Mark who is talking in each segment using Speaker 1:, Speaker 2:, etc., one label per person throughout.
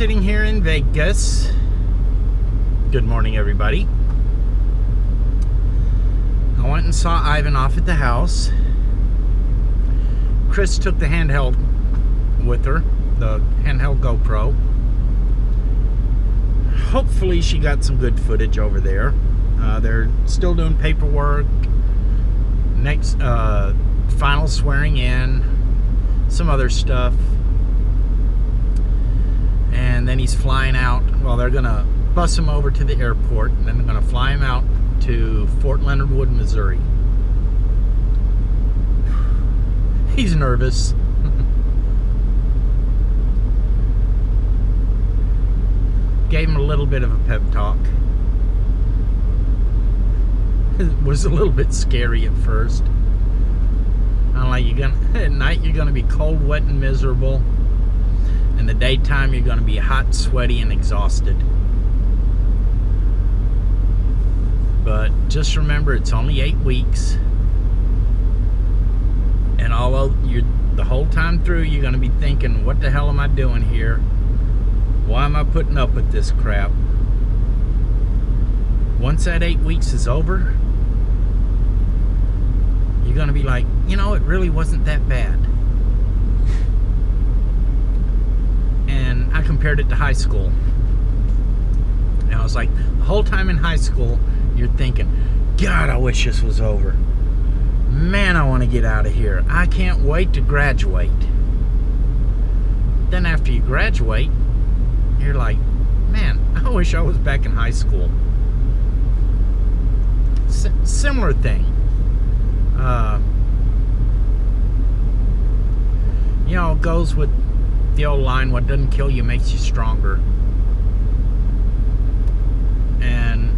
Speaker 1: sitting here in Vegas. Good morning, everybody. I went and saw Ivan off at the house. Chris took the handheld with her, the handheld GoPro. Hopefully, she got some good footage over there. Uh, they're still doing paperwork. Next, uh, final swearing in, some other stuff. And then he's flying out. Well, they're to bus him over to the airport, and then they're to fly him out to Fort Leonard Wood, Missouri. He's nervous. Gave him a little bit of a pep talk. It was a little bit scary at first. I'm like, you're gonna at night you're gonna be cold, wet, and miserable. In the daytime you're gonna be hot, sweaty, and exhausted. But just remember it's only eight weeks. And although you're the whole time through you're gonna be thinking, what the hell am I doing here? Why am I putting up with this crap? Once that eight weeks is over, you're going to be like, you know, it really wasn't that bad. And I compared it to high school. And I was like, the whole time in high school, you're thinking, God, I wish this was over. Man, I want to get out of here. I can't wait to graduate. Then after you graduate, you're like, man, I wish I was back in high school. S- similar thing. Uh, you know, goes with the old line what doesn't kill you makes you stronger. And,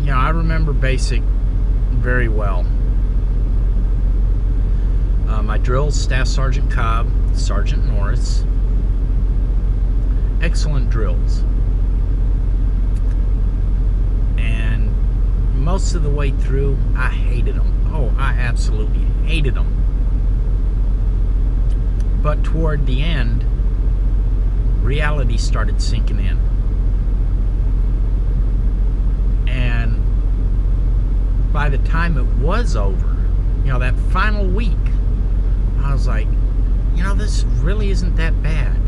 Speaker 1: you know, I remember basic very well. Uh, my drills, Staff Sergeant Cobb, Sergeant Norris. Excellent drills. And most of the way through, I hated them. Oh, I absolutely hated them. But toward the end, reality started sinking in. And by the time it was over, you know, that final week, I was like, you know, this really isn't that bad.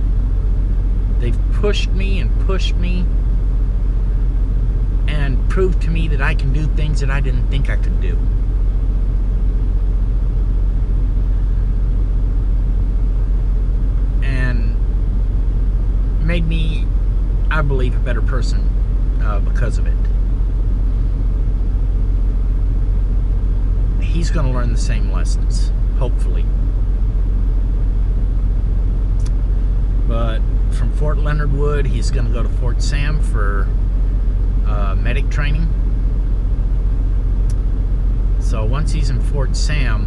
Speaker 1: They've pushed me and pushed me and proved to me that I can do things that I didn't think I could do. And made me, I believe, a better person uh, because of it. He's going to learn the same lessons, hopefully. But from Fort Leonard Wood, he's going to go to Fort Sam for uh, medic training. So once he's in Fort Sam,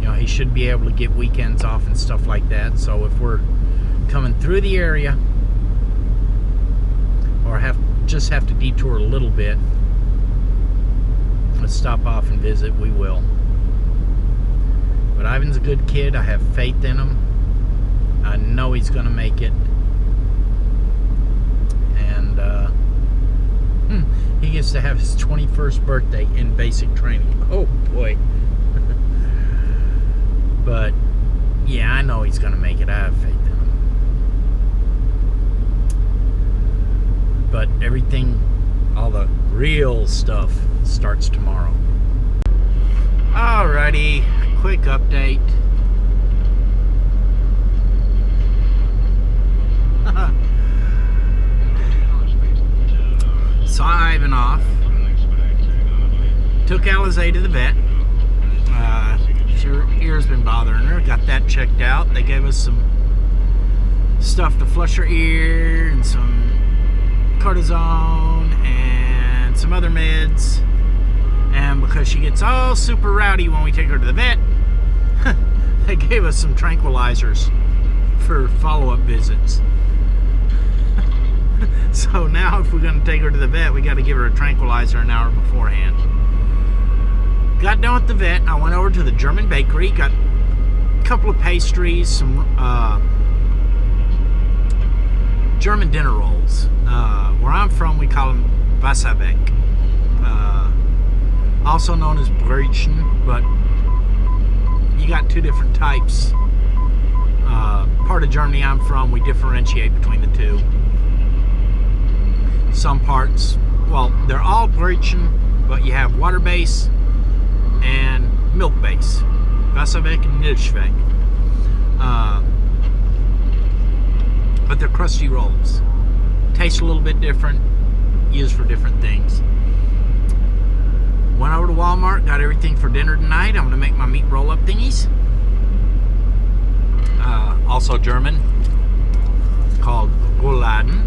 Speaker 1: you know, he should be able to get weekends off and stuff like that. So if we're coming through the area or have just have to detour a little bit, let's stop off and visit, we will. But Ivan's a good kid. I have faith in him. I know he's going to make it. And uh, hmm, he gets to have his 21st birthday in basic training. Oh boy. but yeah, I know he's going to make it. I have faith in him. But everything, all the real stuff starts tomorrow. Alrighty, quick update. saw Ivan off. Took Alizé to the vet. Uh, her ear's been bothering her. Got that checked out. They gave us some stuff to flush her ear and some cortisone and some other meds. And because she gets all super rowdy when we take her to the vet, they gave us some tranquilizers for follow-up visits. so now if we're going to take her to the vet, we got to give her a tranquilizer an hour beforehand. Got done with the vet. I went over to the German bakery, got a couple of pastries, some uh, German dinner rolls. Uh, where I'm from, we call them Wasserweck. Uh, also known as Brötchen, but you got two different types. Uh, part of Germany I'm from, we differentiate between the two. Some parts, well, they're all Brötchen, but you have water base and milk base. Wasserweck and Milchweck. Uh, but they're crusty rolls. Taste a little bit different, used for different things. Went over to Walmart, got everything for dinner tonight. I'm gonna make my meat roll up thingies. Uh, also German, called Rouladen.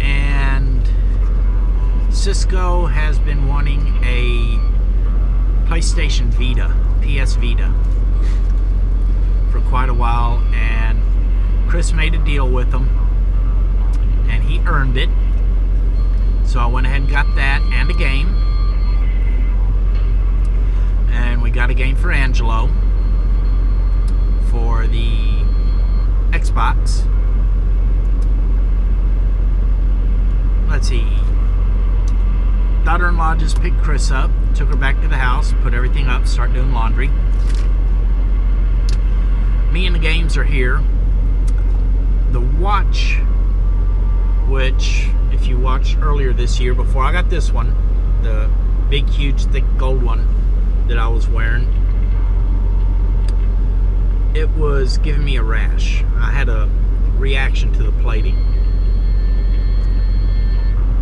Speaker 1: And Cisco has been wanting a PlayStation Vita, PS Vita, for quite a while, and Chris made a deal with them, and he earned it. So I went ahead and got that and a game. And we got a game for Angelo for the Xbox. Let's see. Daughter-in-law just picked Chris up, took her back to the house, put everything up, start doing laundry. Me and the games are here. The watch, which if you watched earlier this year, before I got this one, the big, huge, thick gold one that I was wearing, it was giving me a rash. I had a reaction to the plating.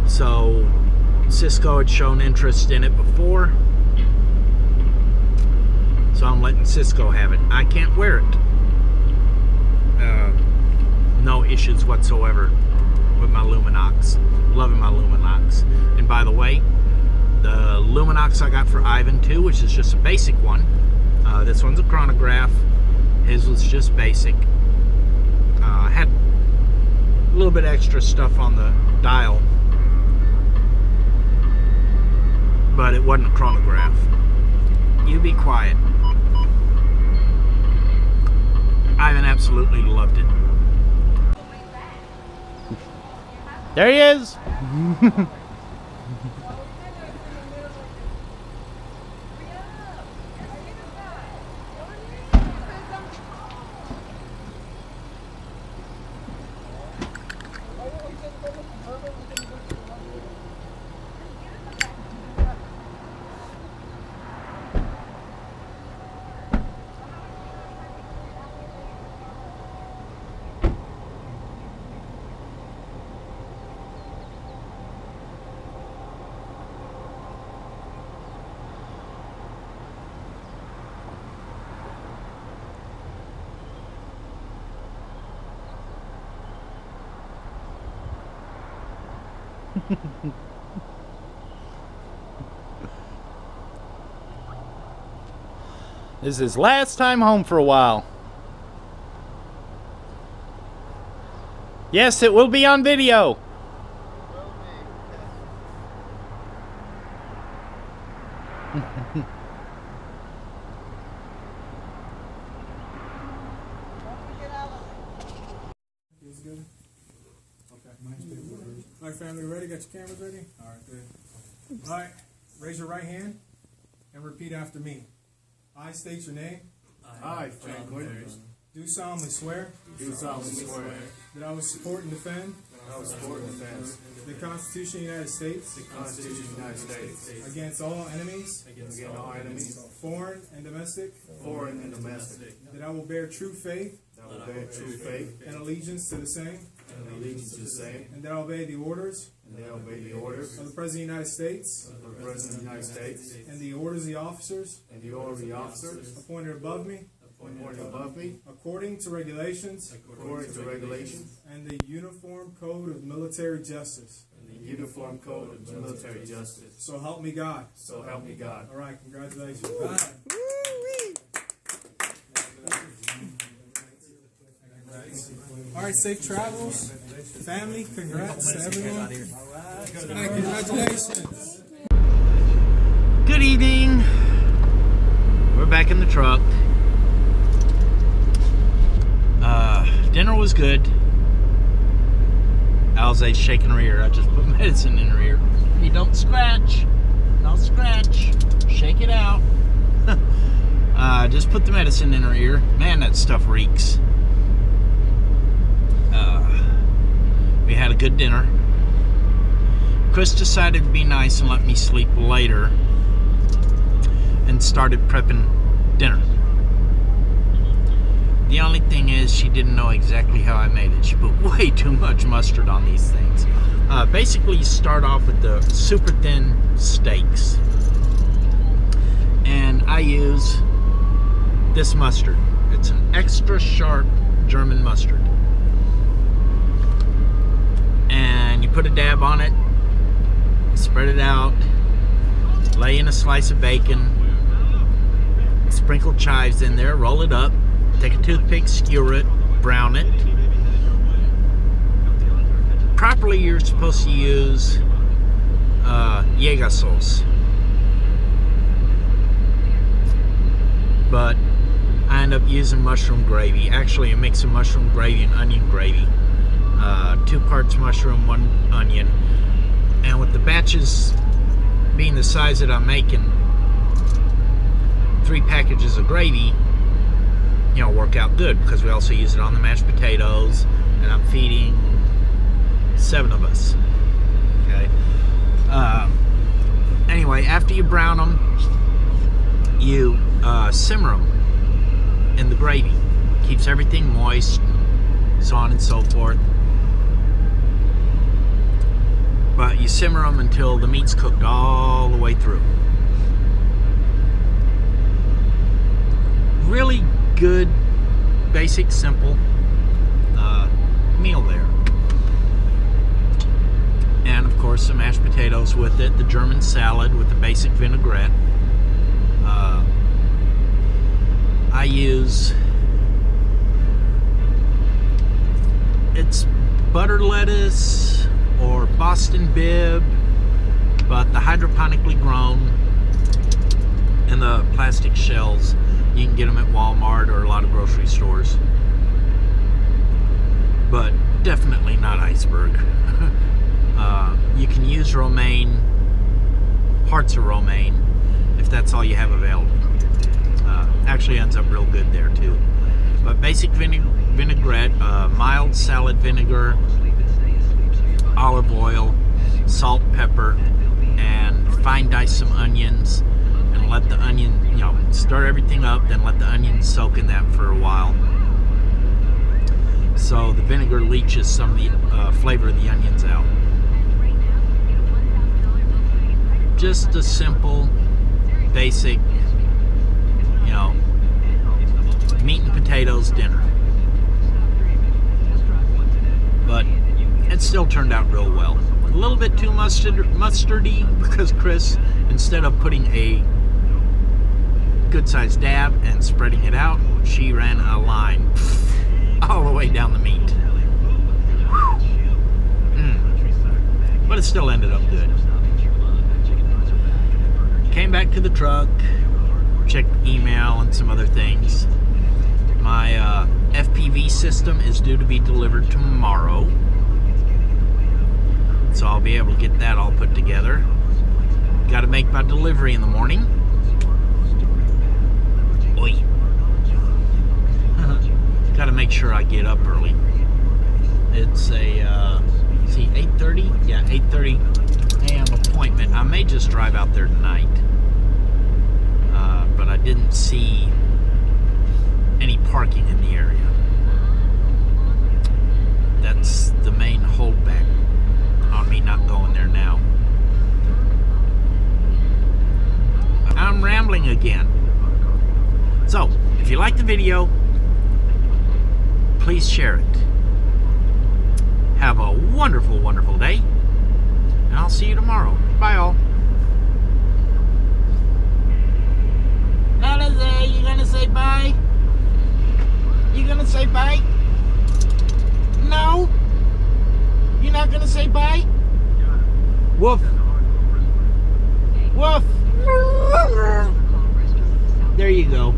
Speaker 1: So Cisco had shown interest in it before. So I'm letting Cisco have it. I can't wear it. No issues whatsoever with my Luminox. Loving my Luminox. And by the way, the Luminox I got for Ivan too, which is just a basic one. Uh, this one's a chronograph. His was just basic. Uh, had a little bit extra stuff on the dial, but it wasn't a chronograph. You be quiet. Ivan absolutely loved it.
Speaker 2: There he is. This is his last time home for a while. Yes, it will be on video.
Speaker 3: Feels good? Okay. All right, family, ready? Got your cameras ready? All right, good. All right, raise your right hand and repeat after me. I state your name.
Speaker 4: I, Frank Winters,
Speaker 3: Do solemnly swear
Speaker 4: do solemnly swear
Speaker 3: that I will support and defend
Speaker 4: I will support and defend
Speaker 3: the Constitution of the United States
Speaker 4: the Constitution of the United States
Speaker 3: against all enemies,
Speaker 4: against all enemies,
Speaker 3: foreign and domestic,
Speaker 4: foreign and domestic,
Speaker 3: that I will bear true faith
Speaker 4: that will bear true faith
Speaker 3: and allegiance to the same,
Speaker 4: and allegiance to the same,
Speaker 3: and that I obey the orders
Speaker 4: and that I obey the orders
Speaker 3: of the President of the United States
Speaker 4: of the President of the United States
Speaker 3: and the orders of the officers
Speaker 4: and the orders of the officers
Speaker 3: appointed above me
Speaker 4: appointed above me
Speaker 3: according to regulations
Speaker 4: according to regulations
Speaker 3: and the Uniform Code of Military Justice.
Speaker 4: and the Uniform Code of Military Justice.
Speaker 3: So help me God.
Speaker 4: So help me God.
Speaker 3: All right, congratulations. All right, safe travels. Family, congrats to everyone. Right, congratulations.
Speaker 1: Good evening. We're back in the truck. Uh, dinner was good. Alizé's shaking her ear. I just put medicine in her ear. You don't scratch. Don't scratch. Shake it out. uh, just put the medicine in her ear. Man, that stuff reeks. Uh, we had a good dinner. Chris decided to be nice and let me sleep later and started prepping dinner. The only thing is, she didn't know exactly how I made it. She put way too much mustard on these things. Uh, basically, you start off with the super thin steaks. And I use this mustard. It's an extra sharp German mustard. And you put a dab on it, spread it out, lay in a slice of bacon, sprinkle chives in there, roll it up, take a toothpick, skewer it, brown it. Properly, you're supposed to use uh, sauce. But I end up using mushroom gravy. Actually, a mix of mushroom gravy and onion gravy. Uh, two parts mushroom, one onion. And with the batches being the size that I'm making, three packages of gravy, you know, work out good because we also use it on the mashed potatoes, and I'm feeding seven of us. Okay. Uh, anyway, after you brown them, you uh, simmer them in the gravy. Keeps everything moist, so on and so forth. But you simmer them until the meat's cooked all the way through. Really good, basic, simple uh, meal there. And of course, some mashed potatoes with it, the German salad with the basic vinaigrette. Uh, I use it's butter lettuce or Boston bibb, but the hydroponically grown in the plastic shells. You can get them at Walmart or a lot of grocery stores. But definitely not iceberg. uh, you can use romaine, parts of romaine, if that's all you have available. Uh, actually ends up real good there too. But basic vinegar vinaigrette, uh, mild salad vinegar, olive oil, salt, pepper, and fine dice some onions and let the onion, you know, stir everything up, then let the onions soak in that for a while. So the vinegar leaches some of the uh, flavor of the onions out. Just a simple, basic, you know, meat and potatoes dinner. But it still turned out real well. A little bit too mustard, mustardy because Chris, instead of putting a good sized dab and spreading it out, she ran a line all the way down the meat. Mm. But it still ended up good. Came back to the truck, checked email and some other things. My uh, FPV system is due to be delivered tomorrow. So I'll be able to get that all put together. Got to make my delivery in the morning. Oi. Got to make sure I get up early. It's a uh, see 8:30. Yeah, 8:30 a.m. appointment. I may just drive out there tonight, uh, but I didn't see any parking in the area. That's the main holdback on me not going there now. I'm rambling again. So, if you like the video, please share it. Have a wonderful, wonderful day, and I'll see you tomorrow. Bye, all. Alize, you gonna say bye? You gonna say bye? No? You're not gonna say bye? Woof. Woof. There you go.